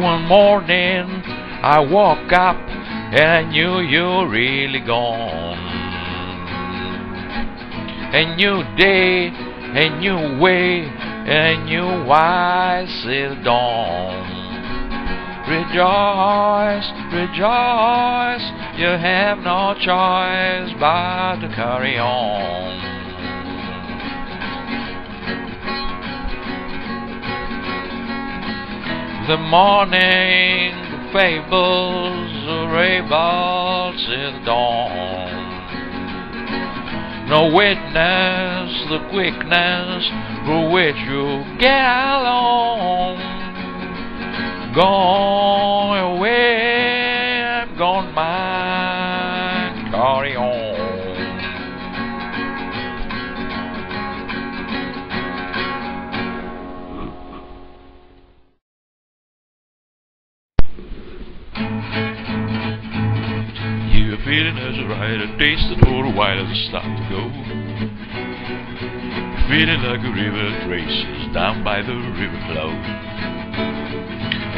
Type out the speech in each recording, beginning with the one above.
One morning I woke up and I knew you were really gone. A new day, a new way, a new wise is dawn. Rejoice, rejoice, you have no choice but to carry on. The morning fables rebels in dawn. No witness the quickness through which you get along. Gone away, gone mine, carry on. Feeling as right, a taste it for a while as it start to go. Feeling like a river that races down by the river flow.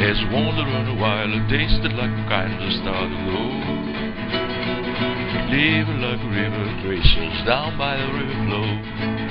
As you wander on a while, it tasted like a kind of start to go. Living like a river that races down by the river flow.